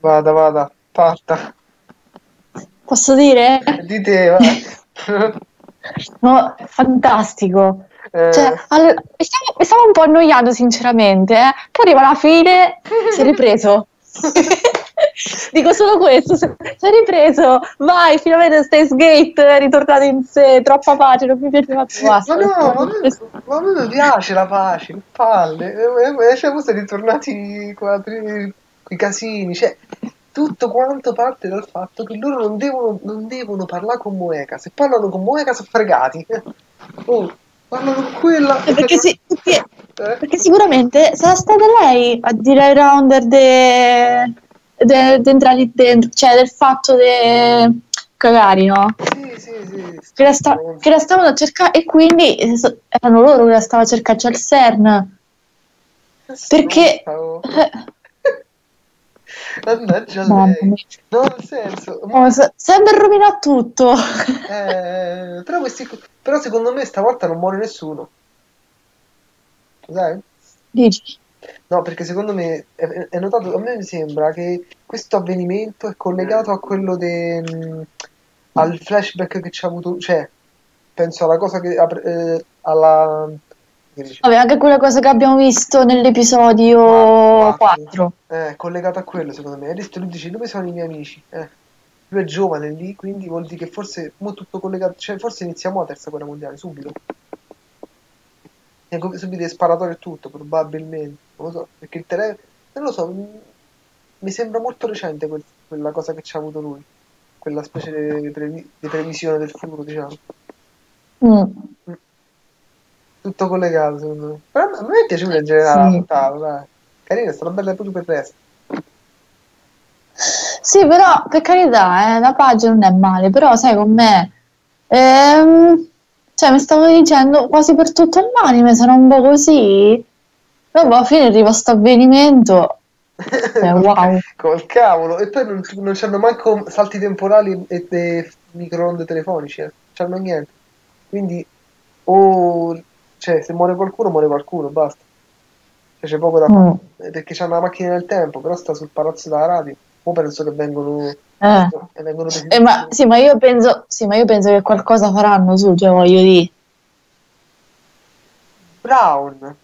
Vada, vada, parta. Posso dire? Di te, vai. No, fantastico. Eh, Cioè, allora, mi stavo, mi stavo un po' annoiando sinceramente, eh. Poi arriva la fine, si è ripreso. Dico solo questo, si è ripreso, vai, finalmente Stays Gate è ritornato in sé, troppa pace, non mi piaceva più. sì, basta. ma no, ma a me, ma a me mi piace la pace, palle. Eh, eh, Cioè, poi sono ritornati quei casini, cioè, tutto quanto parte dal fatto che loro non devono, non devono parlare con Moeca. Se parlano con Moeca sono fregati. Oh, parlano con quella. Eh, Perché, sì, perché, Eh? perché sicuramente sarà stata lei a dire ai rounder de, de, de entrare dentro, cioè del fatto di cagari, no? Sì, sì, sì. che la, sta- che la stavano a cercare e quindi eh, erano loro che la stavano a cercare già al CERN perché Stavo- eh, Mannaggia lei. No, nel senso, Oh, se- sempre rovinato tutto eh, però, questi, però secondo me stavolta non muore nessuno. Sai? dici No, perché secondo me è, è notato, a me mi sembra che questo avvenimento è collegato a quello de, mh, al flashback che ci ha avuto, cioè, penso alla cosa che eh, alla? Vabbè anche quella cosa che abbiamo visto nell'episodio Quattro. 4 Eh, collegato a quello secondo me. Hai visto, lui dice dove sono i miei amici? Eh, lui è giovane lì, quindi vuol dire che forse mo tutto collegato, cioè forse iniziamo la terza guerra mondiale subito. E subito le sparatorie e tutto, probabilmente. Non lo so, perché il telefono, non lo so, mi sembra molto recente quel- quella cosa che ci ha avuto lui, quella specie di, previ- di previsione del futuro, diciamo. Mm. Tutto collegato, secondo me. Però a me è piaciuta in generale la Sì. puntata, dai. Carina, è stata bella pure per il resto. sì però per carità eh, la pagina non è male però sai con me ehm, cioè mi stavo dicendo quasi per tutto l'anime sarà un po' così dopo alla fine arriva sto avvenimento Eh, wow. Col cavolo. E poi non, non c'hanno manco salti temporali e, e microonde telefonici, eh. C'hanno niente. Quindi, o cioè, se muore qualcuno, muore qualcuno, basta. Cioè, c'è poco da fare. Mm. Perché c'hanno la macchina del tempo, però sta sul palazzo della radio. Ora penso che vengono. Eh. e vengono Eh, ma, sì, ma io penso, sì, ma io penso che qualcosa faranno su, cioè voglio dire. Brown.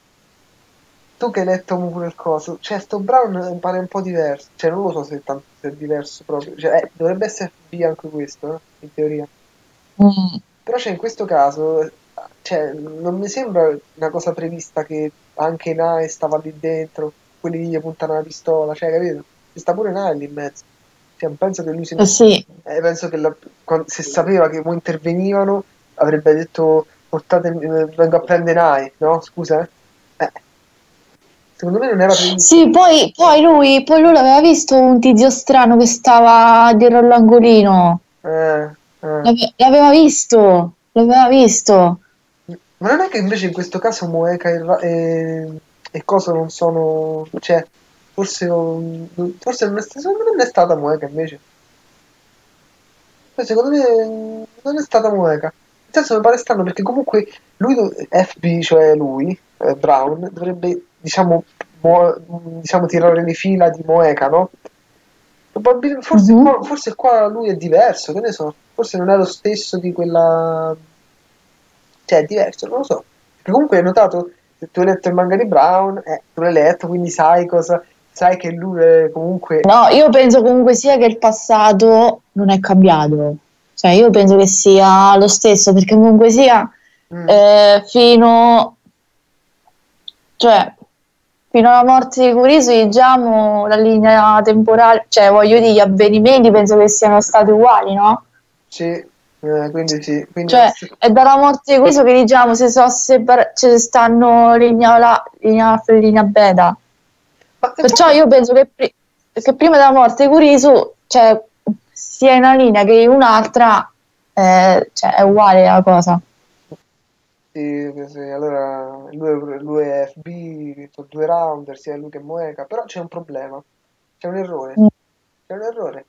Tu che hai letto pure il coso, cioè sto Brown pare un po' diverso, cioè non lo so se è, tanto, se è diverso proprio, cioè eh, dovrebbe essere FB anche questo, eh, in teoria. Mm. Però c'è in questo caso, cioè, non mi sembra una cosa prevista che anche Nae stava lì dentro, quelli che gli puntano la pistola, cioè, capito? Ci sta pure Nae lì in mezzo. Cioè, penso che lui si... Eh sì, eh, penso che la- se sapeva che mo intervenivano avrebbe detto portate, eh, vengo a prendere Nae, no? Scusa, eh? Eh. Secondo me non era previsto. sì, poi, poi lui, poi lui l'aveva visto un tizio strano che stava dietro all'angolino. Eh. L'ave- L'aveva visto, l'aveva visto. Ma non è che invece in questo caso Moeca e, e, e Coso non sono. cioè, forse, non- forse non è, secondo me non è stata Moeca invece. Poi secondo me non è stata Moeca. Nel senso mi pare strano perché comunque lui, FB, cioè lui, eh, Brown, dovrebbe, diciamo, mo- diciamo, tirare le fila di Moeca, no? Forse, Mhm. qua, forse qua lui è diverso, che ne so, forse non è lo stesso di quella... Cioè, è diverso, non lo so. Perché comunque hai notato, tu hai letto il manga di Brown, eh, tu l'hai letto, quindi sai cosa... Sai che lui è comunque... No, io penso comunque sia che il passato non è cambiato. Cioè, io penso che sia lo stesso, perché comunque sia Mm. eh, fino, cioè, fino alla morte di Kurisu, diciamo, la linea temporale, cioè, voglio dire, gli avvenimenti penso che siano stati uguali, no? Sì, eh, quindi sì. Quindi Cioè, è dalla morte di Kurisu che diciamo, se so separ- cioè, stanno linea la, linea alfa e linea beta. Perciò io penso che, pri- che prima della morte di Kurisu, cioè, sia una linea che un'altra, eh, cioè, è uguale la cosa. Sì, sì, allora lui, lui è FB, due rounder, sia lui che Moeca, però c'è un problema, c'è un errore, Mm. c'è un errore.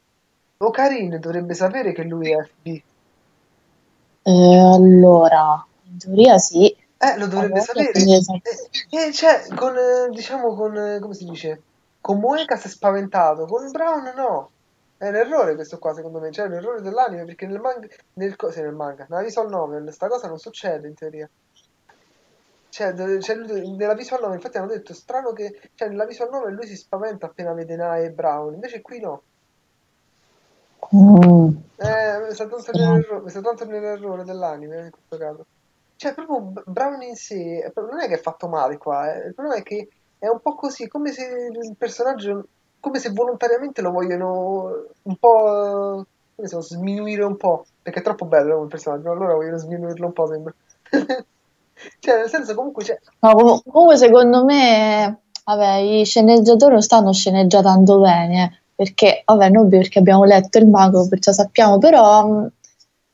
Ocarin dovrebbe sapere che lui è FB, Eh, allora, in teoria sì. eh, lo dovrebbe Allora, sapere, e, e cioè, con, eh, diciamo, con, eh, come si dice, con Moeca si è spaventato, con Brown no. È un errore questo qua, secondo me. Cioè, è un errore dell'anime perché nel manga. Nel, sì, nel manga, nella visual novel, sta cosa non succede in teoria. Cioè, cioè, lui- nella visual novel, infatti hanno detto strano che. Cioè, nella visual novel lui si spaventa appena vede Nae e Brown. Invece qui no. Mm. Eh, mi sta tanto Strano. nell'errore, mi sta tanto nell'errore dell'anime in questo caso. Cioè, proprio Brown in sé, eh, non è che è fatto male qua, eh. Il problema è che è un po' così, è come se il personaggio, come se volontariamente lo vogliono un po', come se sminuire un po', perché è troppo bello come personaggio, allora vogliono sminuirlo un po', sembra. Cioè, nel senso, comunque c'è... No, com- comunque secondo me, vabbè, i sceneggiatori non stanno sceneggiando bene, perché, vabbè, noi perché abbiamo letto il mago, perciò sappiamo, però, mh,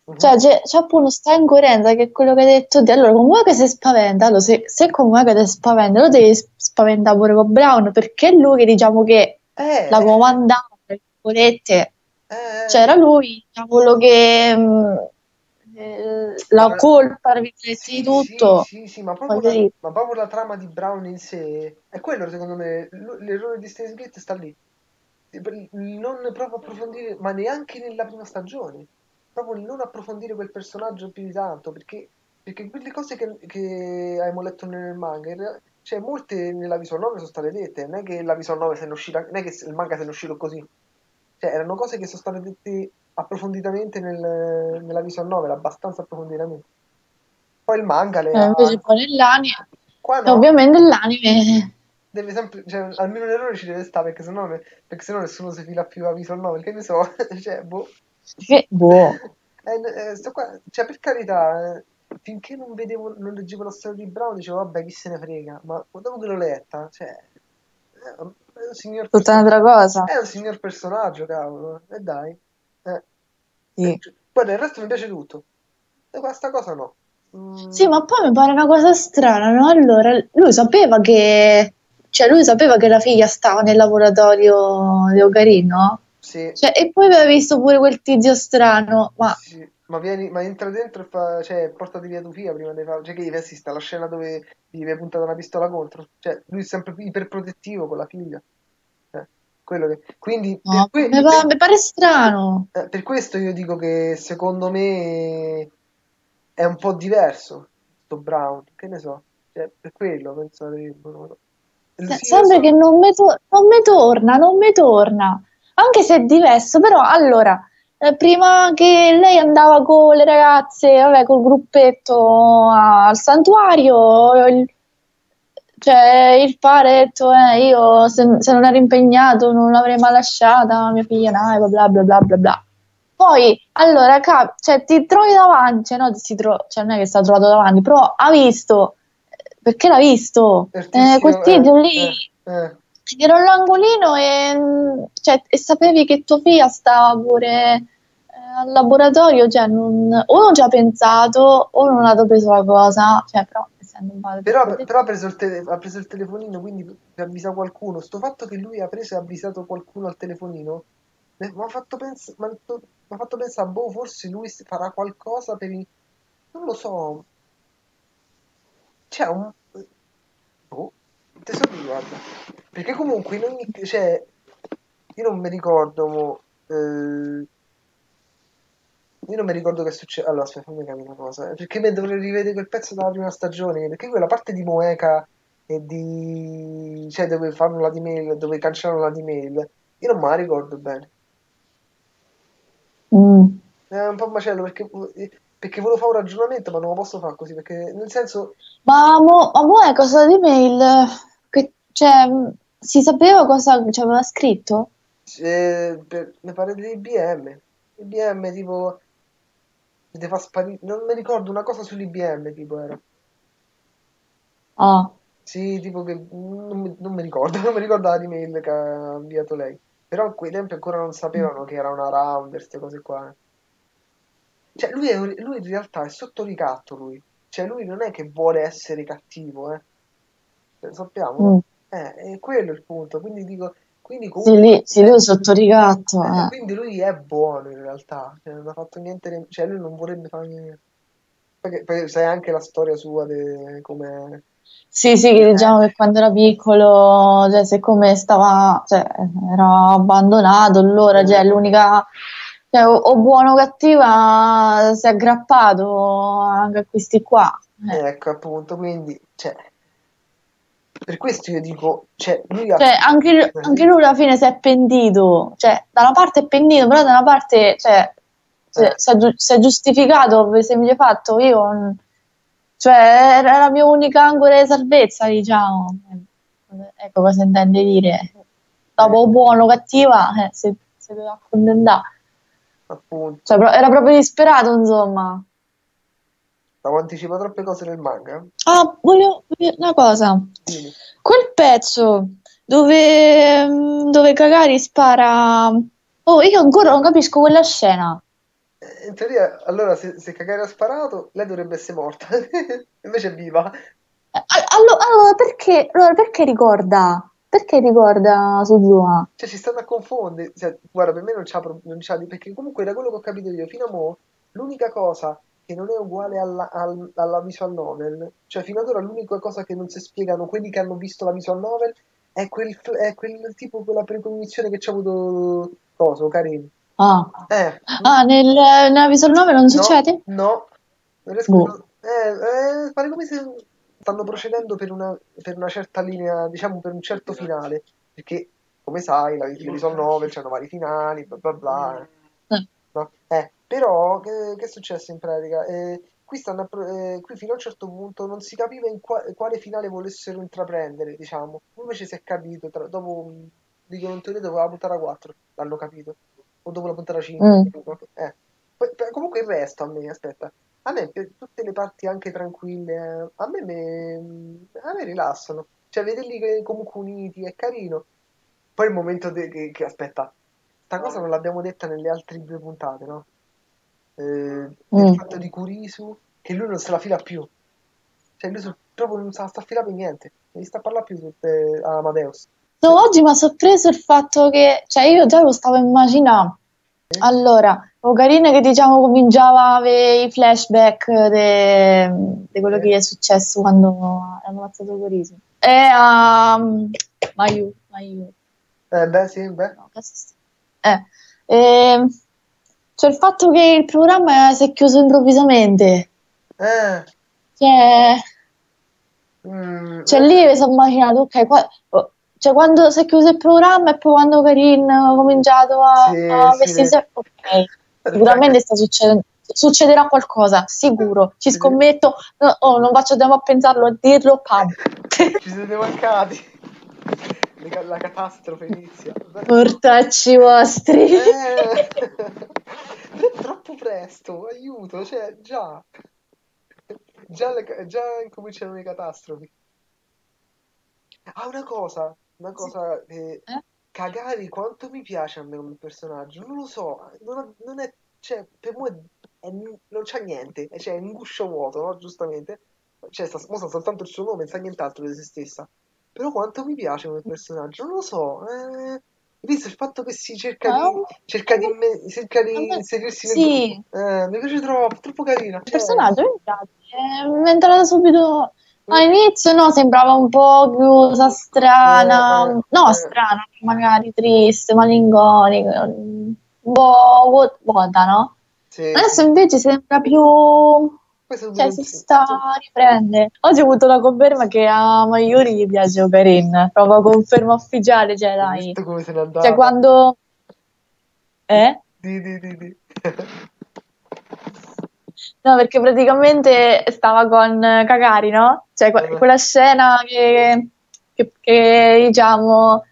Mhm. cioè, c'è, c'è appunto sta incoerenza che è quello che hai detto te. Allora, comunque che si spaventa, allora, se, se comunque ti spaventa, lo devi spaventare pure con Brown, perché è lui che diciamo che Eh, la comandava, tra virgolette, eh, cioè era lui, diciamo, quello che, mh, eh, la Ma- colpa, Sì, di tutto. sì, sì, sì, ma proprio, la, ma proprio la trama di Brown in sé è quello, secondo me. L'errore di Steins Gate sta lì. Non proprio approfondire, ma neanche nella prima stagione. Proprio non approfondire quel personaggio più di tanto, perché, perché quelle cose che, che abbiamo letto nel manga, cioè molte nella visual novel sono state dette, non è che la visual novel se ne uscita, non è che il manga se ne è uscito così. Cioè, erano cose che sono state dette approfonditamente nel- nella visual novel, abbastanza approfonditamente. Poi il manga le Eh, invece poi nell'anime, Qua no, ovviamente l'anime, deve sempre, cioè, almeno un errore ci deve stare, perché sennò, perché sennò nessuno si fila più a visual novel, che ne so, cioè, boh. che, boh, Eh, eh, sto qua, cioè, per carità, eh, finché non vedevo, non leggevo la storia di Brown, dicevo, vabbè, chi se ne frega, ma dopo che l'ho letta, cioè, è un è un signor tutta un'altra cosa. È un signor personaggio, cavolo. E dai. Eh. Sì. Guarda, il resto mi piace tutto. E questa cosa no. Mm, Sì, ma poi mi pare una cosa strana, no? Allora, lui sapeva che, cioè lui sapeva che la figlia stava nel laboratorio di Ocarino? sì, Cioè, e poi aveva visto pure quel tizio strano, ma sì. Ma vieni, ma entra dentro e fa, cioè, portati via tua figlia prima di fare. Cioè, che gli assista la scena dove gli viene puntata una pistola contro. Cioè, lui è sempre iperprotettivo con la figlia. Eh, quello che... Quindi, no, que- mi, pa- mi pare strano. eh, per questo io dico che secondo me è un po' diverso sto Brown. Che ne so. Cioè, per quello penso che... Se- Sì, Sempre io so- che non mi, to- non mi torna, non mi torna. Anche se è diverso, però allora, eh, prima che lei andava con le ragazze, vabbè, col gruppetto al santuario, il, cioè il padre ha detto, eh, io se, se non ero impegnato non l'avrei mai lasciata, mia figlia Naiva, bla bla bla bla bla. Poi, allora, cap- cioè, ti trovi davanti, cioè, no, tro- cioè, non è che sta trovato davanti, però ha visto, perché l'ha visto, il eh, tizio eh, lì, eh, eh. era all'angolino e, mm, cioè, e sapevi che tua figlia stava pure eh, al laboratorio, cioè, non, o non ci ha pensato o non ha preso la cosa, cioè, però, essendo un padre Però, però ha, preso il tele- ha preso il telefonino, quindi per avvisare qualcuno. Sto fatto che lui ha preso e ha avvisato qualcuno al telefonino mi ha fatto, pens- m'ha fatto pensare, boh, forse lui farà qualcosa per i... Non lo so. C'è un... Boh, te so dire, guarda. Perché comunque in ogni... Cioè, io non mi ricordo, mo, eh, Io non mi ricordo che succede. Allora, aspetta, fammi capire una cosa. Perché mi dovrei rivedere quel pezzo dalla prima stagione. Perché quella parte di Moeca e di. cioè dove fanno la D-mail, dove cancellano la D-mail. Io non me la ricordo bene. Mm. È un po' macello perché, perché volevo fare un ragionamento, ma non lo posso fare così. Perché nel senso. Ma, mo, ma mo è cosa di mail? Che, cioè, si sapeva cosa ci aveva scritto? eh, per- mi pare di IBM. IBM tipo. Ti fa sparire. Non mi ricordo una cosa sull'IBM tipo era. Ah, Sì, tipo che non mi, non mi ricordo, non mi ricordo la email che ha inviato lei. Però a quei tempi ancora non sapevano che era una rounder, queste cose qua. Eh. Cioè, lui, è, lui in realtà è sotto ricatto, lui. Cioè, lui non è che vuole essere cattivo, eh. Lo sappiamo, mm. Eh, è quello il punto. Quindi dico, quindi Sì, lì, sì, lui è sotto ricatto. Eh, eh. quindi lui è buono in realtà, cioè, non ha fatto niente, cioè lui non vorrebbe fare niente. Perché, poi sai anche la storia sua di come Sì, sì, che diciamo che quando era piccolo, cioè, siccome stava, cioè, era abbandonato, allora, cioè, l'unica, cioè, o, o buono o cattiva, si è aggrappato anche a questi qua. Eh. Ecco, appunto, quindi, cioè, per questo io dico, cioè, lui ha... Cioè, anche, lui- anche lui alla fine si è pentito, cioè, da una parte è pentito, però da una parte, cioè, si, Eh. si è, si è giustificato per semplice fatto, io, cioè, era la mia unica angolo di salvezza, diciamo. Ecco cosa intende dire. Dopo buono, cattiva, eh, si, si doveva accontentare. Appunto, Cioè, era proprio disperato, insomma. stavo anticipa troppe cose nel manga. Ah, voglio dire una cosa. Dimmi. Quel pezzo dove, mm, dove Kagari spara. Oh, io ancora non capisco quella scena. Eh, In teoria, allora, se, se Kagari ha sparato, lei dovrebbe essere morta. Invece è viva. Eh, Allora, allora, perché, allora, perché ricorda? Perché ricorda Suzuha? Cioè, ci stanno a confondere. Cioè, guarda, per me non c'ha, non c'ha Perché comunque, da quello che ho capito io, fino a mo', l'unica cosa che non è uguale alla, al- alla visual novel, cioè, fino ad ora l'unica cosa che non si spiegano quelli che hanno visto la visual novel è quel, è quel tipo, quella precognizione che c'ha avuto Coso, Karin. Ah, Eh, Ah, nel, nella visual novel non no, succede? no, non riesco Boh. Eh, eh, pare come se stanno procedendo per una, per una certa linea, diciamo per un certo finale, perché come sai, la, visual novel c'hanno vari finali, bla bla bla. Eh. no? Eh, però, che, che è successo in pratica? Eh, qui, stanno eh, qui fino a un certo punto non si capiva in qua- quale finale volessero intraprendere, diciamo. Invece si è capito, tra- dopo, dicono in teoria dopo la puntata 4, l'hanno capito. O dopo la puntata 5. Mm. Eh. Comunque il resto a me, aspetta. A me per tutte le parti anche tranquille, eh, a me, me- a me rilassano. Cioè, vederli comunque uniti è carino. Poi il momento de- che, che- aspetta, sta cosa non l'abbiamo detta nelle altre due puntate, no? Eh, il Mm. fatto di Kurisu, che lui non se la fila più. Cioè, lui su- proprio non se la sta filare per niente. Non gli sta a parlare più su, eh, a Amadeus. No, oggi mi ha sorpreso il fatto che, cioè io già lo stavo immaginando. Eh? Allora, Ocarina che diciamo cominciava a avere i flashback di quello che gli è successo quando hanno ammazzato Coriso. E a Mayu, Mayu, Eh, beh, sì, beh. no, sta- eh, e, cioè il fatto che il programma si è chiuso improvvisamente, Eh, cioè, mm, cioè lì mi sono immaginato, ok, qua- oh, cioè quando si è chiuso il programma e poi quando Karin ha cominciato a, Sì, a sì. vestirsi, ok, sicuramente sta succedendo, succederà qualcosa, sicuro, ci Sì. scommetto, no, oh, non faccio tempo a pensarlo, a dirlo, pam. Ci siete mancati. La catastrofe inizia. Mortacci vostri. Eh, è troppo presto, aiuto, cioè già. Già, le già incominciano le catastrofi. Ah, una cosa, una cosa che Eh? Kagari quanto mi piace a me come personaggio, non lo so, non, ha- non è, cioè, per me è- non c'ha niente, cioè è un guscio vuoto, no? Giustamente. Cioè, sta, mo sta soltanto il suo nome, non sa nient'altro di se stessa. Però quanto mi piace come personaggio, non lo so. Eh, visto il fatto che si cerca Ah, di, cerca di, imme- cerca di vabbè, inserirsi nel sì. Eh, mi piace troppo, troppo carina. Il Cioè, personaggio mi piace, eh, mi è entrata subito all'inizio, no, sembrava un po' chiusa, strana, Eh, eh, no, eh. strana, magari triste, malinconica, un po' vuot- vuota, no? sì, Adesso invece sembra più, cioè si sta riprende. Oggi ho avuto la conferma che a Maiori gli piace Ocarin, proprio conferma ufficiale, cioè dai. come se ne andava? Cioè quando... Eh? Di, di, di, di. No, perché praticamente stava con Kagari, no? Cioè que- Eh. quella scena che, che- che, diciamo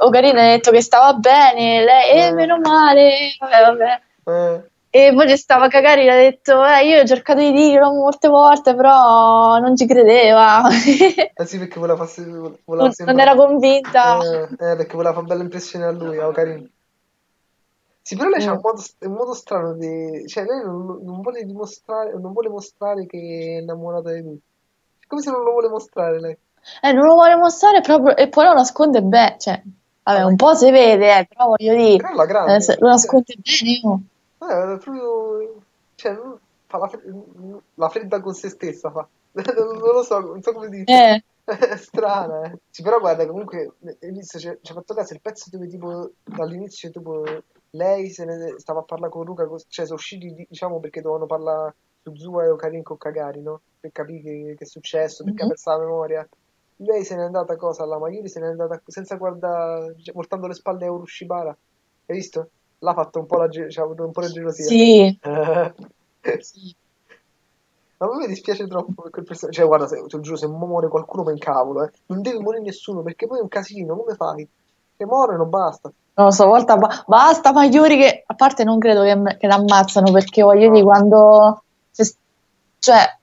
Ocarina ha detto che stava bene, lei, eh, Eh. meno male, vabbè, vabbè. Eh, E poi stava Kagari e ha detto, eh, io ho cercato di dirlo molte volte, però non ci credeva. eh sì, perché voleva farsi... Voleva non, non era convinta. Eh, eh, perché voleva fare bella impressione a lui, a Karin. Sì, però lei c'ha un Mm. modo, un modo strano di... Cioè, lei non, non vuole dimostrare, non vuole mostrare che è innamorata di lui. È come se non lo vuole mostrare lei. Eh, non lo vuole mostrare proprio, e poi lo nasconde bene, cioè, vabbè, un po' si vede, eh, però voglio dire, Però grande. eh, lo nasconde bene, oh. Eh, proprio... Cioè, fa la, fre- la fredda con se stessa, fa. non, lo so, non so come dire. Eh, È strana, eh. Sì, però guarda, comunque, hai visto, ci ha fatto caso il pezzo dove tipo all'inizio tipo lei se ne stava a parlare con Luca, cioè sono usciti di- diciamo perché dovevano parlare su Zua e Ocarin con Cagari, no? Per capire che, che è successo, perché ha Mhm. perso la memoria. Lei se n'è andata cosa alla Mayuri, se n'è andata senza guardare, cioè, voltando le spalle a Urushibara. Hai visto? L'ha fatto un po' la, ge- cioè, ha un po' la gelosia. sì. Sì. Ma a me dispiace troppo per quel personaggio. Cioè, guarda, se, giuro, se muore qualcuno me incavolo, eh. Non deve morire nessuno, perché poi è un casino, come fai? Basta. Non lo so, volta ba- basta Maiori che a parte non credo che, che l'ammazzano perché voglio dire quando se- cioè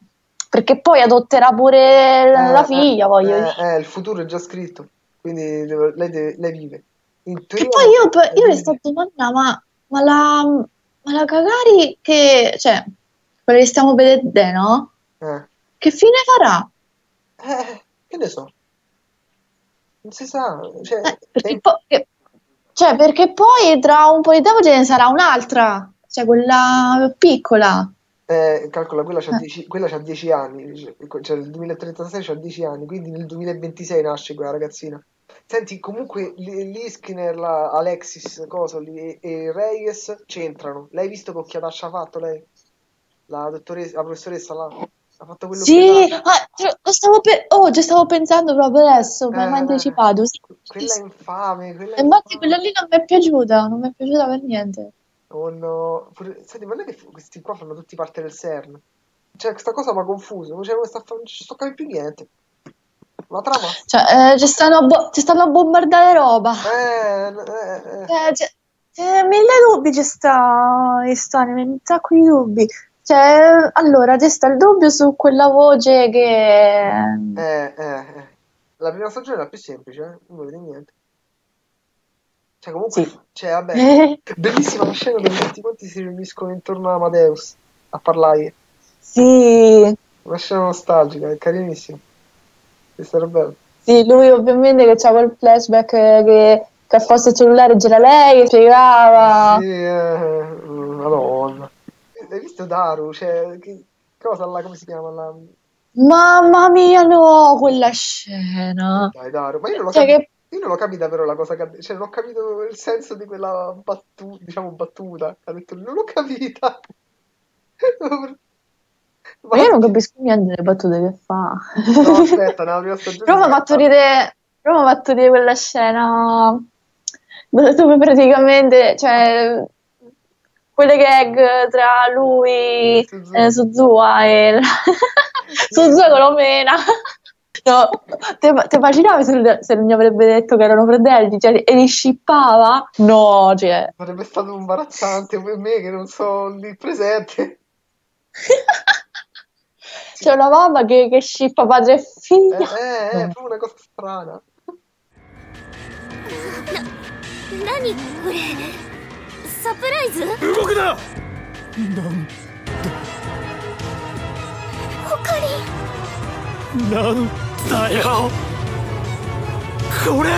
perché poi adotterà pure la, la Eh, figlia, eh, voglio eh, dire. eh, il futuro è già scritto, quindi deve- lei, deve- lei vive. In teoria, poi io, eh, io le sto domandando, ma, ma la, ma la Cagari che, cioè, quella che stiamo vedendo, no? Eh, Che fine farà? eh, che ne so. Non si sa. Cioè, Eh, perché, poi, cioè, perché poi tra un po' di tempo ce ne sarà un'altra, cioè quella piccola. Eh, calcola, quella c'ha Eh. 10, quella c'ha 10 anni, cioè nel 2036 c'ha 10 anni, quindi nel 2026 nasce quella ragazzina. Senti, comunque Liskiner, la Alexis, cosa, lì, e, e Reyes c'entrano. L'hai visto che occhiataccia ha fatto lei? La dottoressa, la professoressa là? Ha fatto quello Sì, che ah, stavo pe- oh, ci stavo pensando proprio adesso, mi Eh, hai anticipato. Sì, quella sì, è infame, quella è Infatti infame. quella lì non mi è piaciuta, non mi è piaciuta per niente. Oh no. Pure- Senti, ma non è che questi qua fanno tutti parte del CERN? Cioè, questa cosa mi ha confuso, cioè, non sta non ci sto capendo più niente. La trama? Cioè, eh, ci stanno, a bo- ci stanno a bombardare roba. Eh, eh, eh. Cioè, c'è- c'è mille dubbi ci sta, ci stanno, un sacco di dubbi. Cioè, allora, c'è sta il dubbio su quella voce che... Eh, eh, eh. La prima stagione era più semplice, eh? Non vedi niente. Cioè, comunque, Sì. cioè, vabbè, bellissima la scena dove tutti quanti si riuniscono intorno a Amadeus a parlare. sì, Una scena nostalgica, è carinissima. Questo era bello. sì, lui ovviamente che c'ha quel flashback che, che posto del cellulare c'era lei spiegava. Sì, eh, madonna. Hai visto Daru? Cioè, che cosa là, come si chiama là? Mamma mia, no, quella scena. Dai, Daru, ma io non l'ho Cioè, capito. che... Io non l'ho capita però la cosa che cioè non ho capito il senso di quella battuta, diciamo battuta, ha detto, non l'ho capita. Ma io non capisco niente delle battute che fa. No, aspetta, nella prima stagione Però mi ha si fatto fa- ridere, però mi ha fatto ridere quella scena dove praticamente, cioè, quelle gag tra lui, Suzua, eh, e la... Suzua Colomena. No, te, te immaginavi se, se, non mi avrebbe detto che erano fratelli cioè, e li scippava? No, cioè. Sarebbe stato imbarazzante per me che non sono lì presente. C'è una mamma che, che scippa padre e figlio. Eh, eh, eh, è proprio una cosa strana. Na, サプライズ？動くなオカリンなんなんだよ！これ